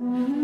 Mm-hmm.